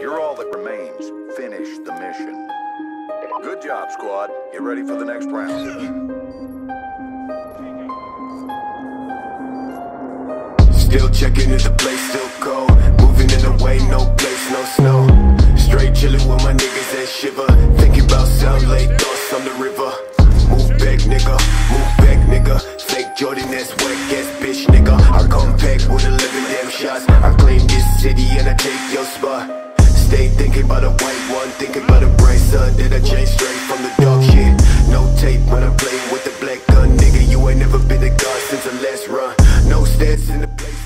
You're all that remains. Finish the mission. Good job, squad. Get ready for the next round. Still checking if the place still cold. Moving in the way, no place, no snow. Straight chilling with my niggas that shiver. Thinking about sound late thoughts on the river. Move back, nigga. Move back, nigga. Fake Jordan, that's way. Claim this city and I take your spot. Stay thinking about a white one, thinking about a bright sun that I change straight from the dark shit. No tape when I'm playing with the black gun, nigga. You ain't never been a god since the last run. No stance in the place.